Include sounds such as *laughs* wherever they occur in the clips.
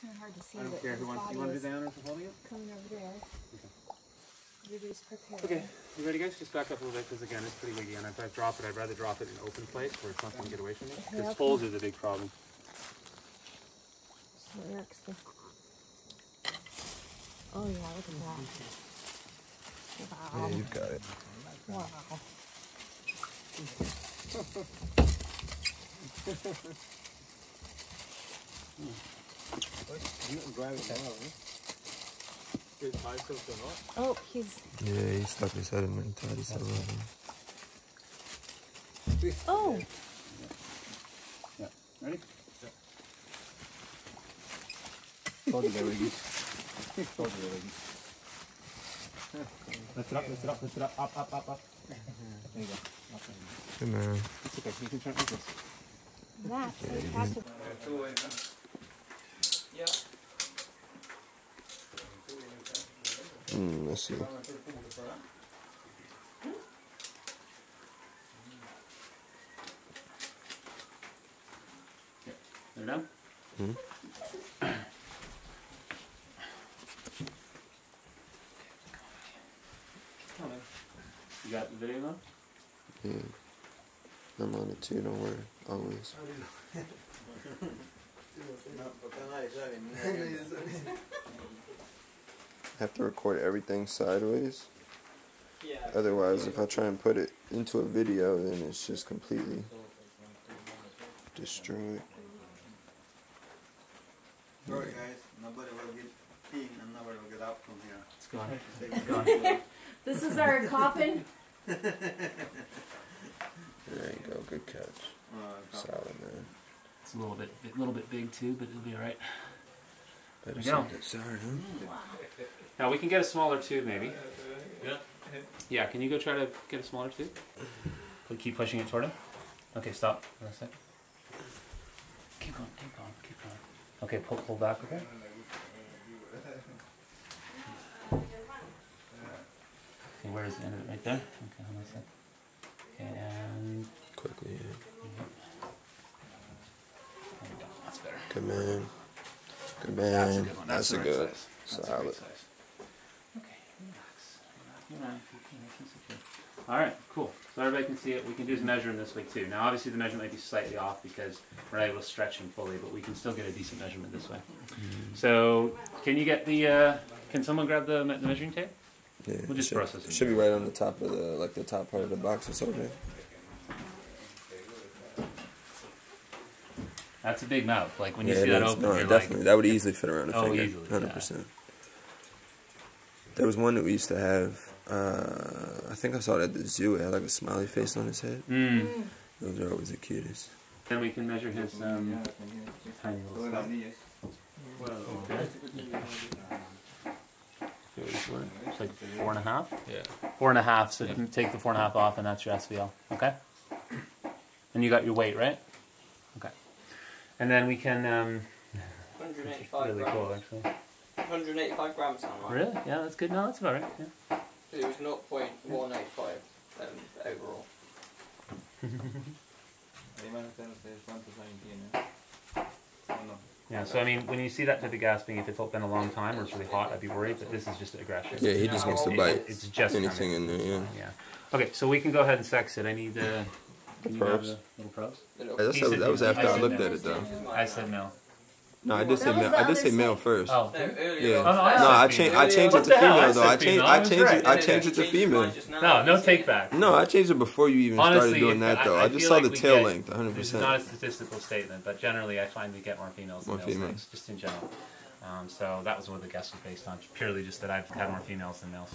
kind of hard to see. I don't care who wants. You want to do the honors of holding it? Coming over there. Everybody's prepared. Okay. You ready, guys? Just back up a little bit because again, it's pretty wiggy, and if I drop it, I'd rather drop it in an open place where it's not going to get away from me. Because okay. folds is a big problem. So Eric's the... Oh yeah, look at that. Wow. Yeah, you've got it. Wow. *laughs* *laughs* Oh, he's... Yeah, he stuck his head in tied his head around. Uh, oh! Yeah. Ready? Told you they were easy. Told you they were easy. Lift it up, lift it up, lift it up, up, up, up, up. There you go. There. Man. It's okay. You can turn like this. That's. Mm, let's see. They're done. Hmm? You got the video on? Yeah. I'm on it too, don't worry. Always. *laughs* have to record everything sideways. Otherwise, if I try and put it into a video, then it's just completely destroyed. Sorry guys, nobody will get in and nobody will get out from here. It's gone. It's gone. *laughs* This is our coffin. *laughs* There you go. Good catch. Uh, Solid, man. It's a little bit, a little bit big too, but it'll be all right. Better we go. save that Sorry, huh? Now we can get a smaller tube, maybe. Yeah. Yeah. Can you go try to get a smaller tube? We keep pushing it toward him. Okay, stop. For a sec. Keep going. Keep going. Keep going. Okay, pull, pull back. Okay. Okay, where is the end of it? Right there. Okay, hold on a sec. Okay, and Quickly, yeah. There we go. That's. Good man. Good That's a man. good one. That's, the a good. size. That's Solid. right size. Okay, relax. Relax. Nice and secure. All right, cool. So everybody can see it. We can do his measuring this way too. Now, obviously, the measurement might be slightly off because we're not able to stretch him fully, but we can still get a decent measurement this way. So, can you get the? Uh, can someone grab the, the measuring tape? Yeah. We'll just should, process it. it should be right on the top of the like the top part of the box or something. That's a big mouth. Like when you yeah, see it that is. open, no, you're definitely. like, that would easily fit around a Oh, finger. easily, Hundred yeah. percent. There was one that we used to have. Uh, I think I saw it at the zoo. It had like a smiley face on his head. Mm. Those are always the cutest. Then we can measure his um, tiny little stuff. It's like four and a half. Yeah. Four and a half. So you can take the four and a half off, and that's your SVL. Okay. And you got your weight, right? Okay. And then we can. Um, 185 really grams. cool, actually. 185 grams sound like. Really? Yeah, that's good. No, that's about right. Yeah. It was 0.185 um, overall. Yeah. So I mean, when you see that type of gasping, if it's been a long time or it's really hot, I'd be worried. But this is just aggression. Yeah, he just wants to It- bite It's just anything coming. in there. Yeah. Yeah. Okay, so we can go ahead and sex it. I need the. Can you grab probes. the little probes? The Yeah, little that's, He that, was, said that was he- after I I said looked no. at it though. I said no. No, I did say That was male. the I did other say male snake. first. Oh. No, Yeah. Oh, no, I No, said I female. changed. I changed What it to the hell? I female though. said I changed. female. I I was changed right. it. I changed it to female. No, no said- take back. No, I changed it before you even Honestly, started doing if- that though. I I, just feel saw like the we tail get- length, 100. This is not a percent statistical statement, but generally I find we get more females than males, females. just in general. Um, so that was what the guess was based on, purely just that I've had more females than males.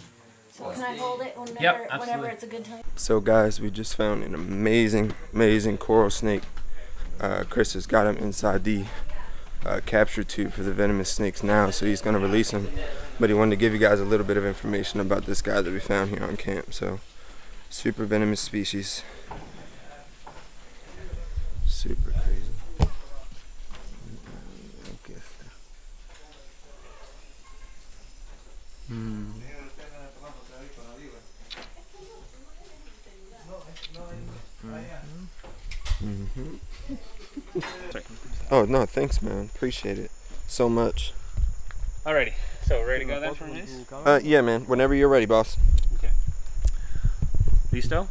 Can I hold it whenever, Yep, whenever it's a good time? So guys, we just found an amazing, amazing coral snake. Uh, Chris has got him inside the uh, capture tube for the venomous snakes now, so he's gonna release him. But he wanted to give you guys a little bit of information about this guy that we found here on camp. So, super venomous species. Super crazy. Okay. Oh no, thanks, man. Appreciate it. so much. Alrighty, so ready to go then for this? Uh, yeah, man. Whenever you're ready, boss. Okay. Listo?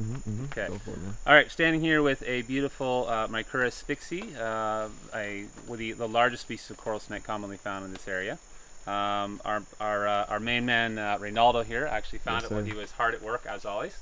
Mm-hmm, Okay. Go for it. All right, standing here with a beautiful uh, Micrurus spixii, uh, a, with the, the largest species of coral snake commonly found in this area. Um, our our, uh, our main man, uh, Reynaldo here, actually found Yes, it when he was hard at work, as always.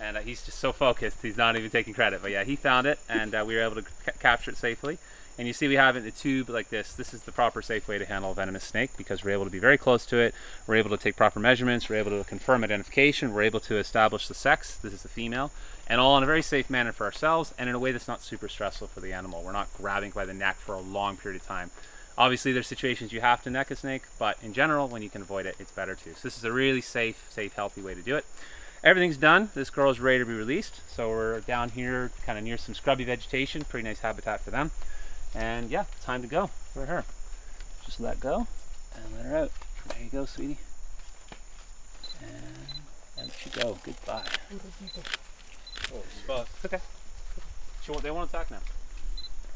And uh, he's just so focused, he's not even taking credit. But yeah, he found it, and uh, we were able to ca- capture it safely. And you see we have it in a tube like this. This is the proper safe way to handle a venomous snake because we're able to be very close to it. We're able to take proper measurements. We're able to confirm identification. We're able to establish the sex. This is the female. And all in a very safe manner for ourselves and in a way that's not super stressful for the animal. We're not grabbing by the neck for a long period of time. Obviously, there's situations you have to neck a snake, but in general, when you can avoid it, it's better too. So this is a really safe, safe, healthy way to do it. Everything's done. This girl is ready to be released. So we're down here, kind of near some scrubby vegetation. Pretty nice habitat for them. And yeah, time to go for her. Just let go and let her out. There you go, sweetie. And out she go. Goodbye. Oh, well, it's okay. She won't, they won't attack now.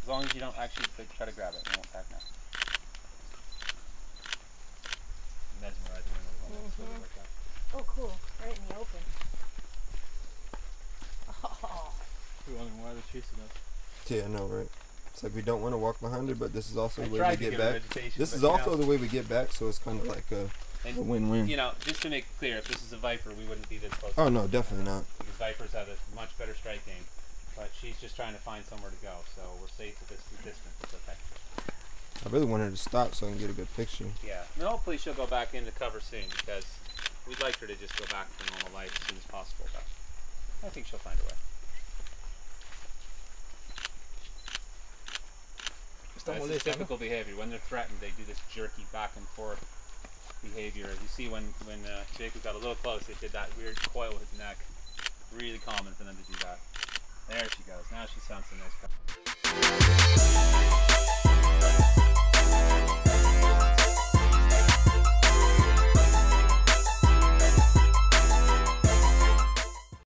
As long as you don't actually like, try to grab it, they won't attack now. Mesmerizing them mm-hmm. as well, so they work out. Oh, cool. Right in the open. *laughs* Oh, We're wondering why they're chasing us. Yeah, I know, right? It's like we don't want to walk behind her, but this is also I the way we to get back. This is you know, also the way we get back, so it's kind of like a, a and, win-win. you know, just to make it clear, if this is a viper, we wouldn't be this close. Oh no, definitely not. because vipers have a much better strike game. But she's just trying to find somewhere to go, so we're safe at this distance. It's okay. I really want her to stop so I can get a good picture. Yeah. And hopefully she'll go back into cover soon because we'd like her to just go back to normal life as soon as possible. But I think she'll find a way. Estamos That's listos, ¿no? typical behavior. When they're threatened, they do this jerky back and forth behavior. As you see when when uh, Jacob got a little close, they did that weird coil with his neck. Really common for them to do that. There she goes. Now she sounds some nice.